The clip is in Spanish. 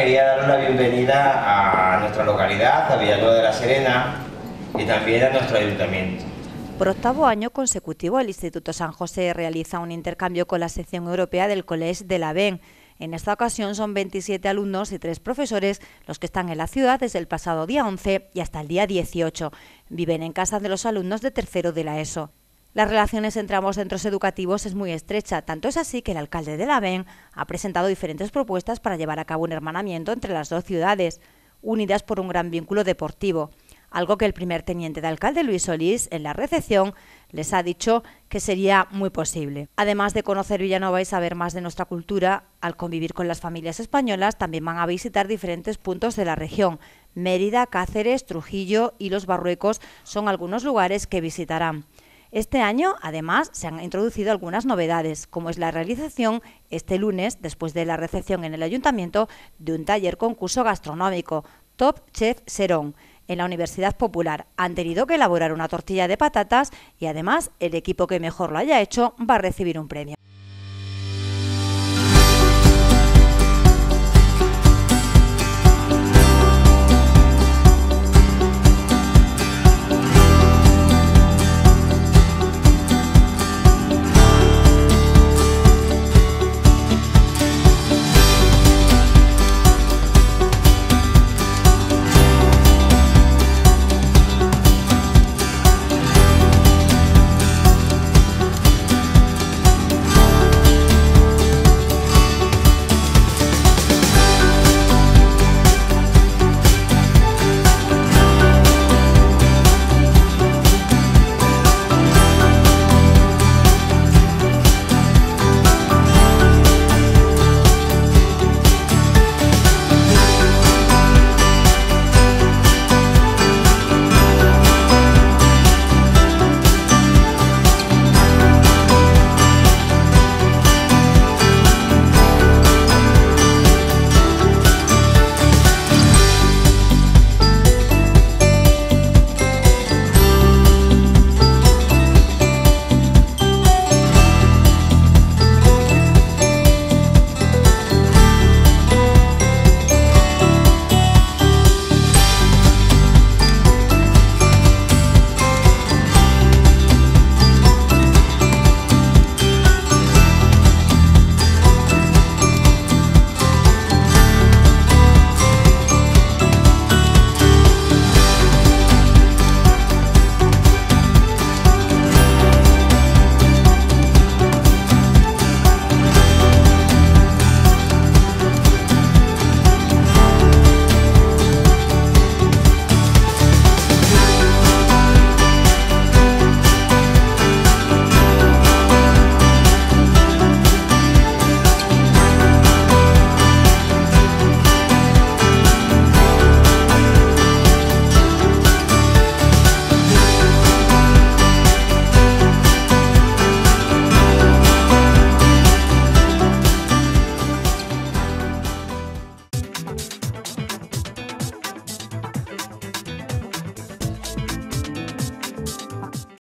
Quería dar una bienvenida a nuestra localidad, a Villanueva de la Serena y también a nuestro ayuntamiento. Por octavo año consecutivo, el Instituto San José realiza un intercambio con la sección europea del Collège de la Ben. En esta ocasión son 27 alumnos y tres profesores los que están en la ciudad desde el pasado día 11 y hasta el día 18. Viven en casa de los alumnos de tercero de la ESO. Las relaciones entre ambos centros educativos es muy estrecha, tanto es así que el alcalde de la Ben ha presentado diferentes propuestas para llevar a cabo un hermanamiento entre las dos ciudades, unidas por un gran vínculo deportivo, algo que el primer teniente de alcalde Luis Solís en la recepción les ha dicho que sería muy posible. Además de conocer Villanova y saber más de nuestra cultura, al convivir con las familias españolas también van a visitar diferentes puntos de la región. Mérida, Cáceres, Trujillo y Los Barruecos son algunos lugares que visitarán. Este año, además, se han introducido algunas novedades, como es la realización este lunes, después de la recepción en el ayuntamiento, de un taller concurso gastronómico, Top Chef Serón, en la Universidad Popular. Han tenido que elaborar una tortilla de patatas y además el equipo que mejor lo haya hecho va a recibir un premio.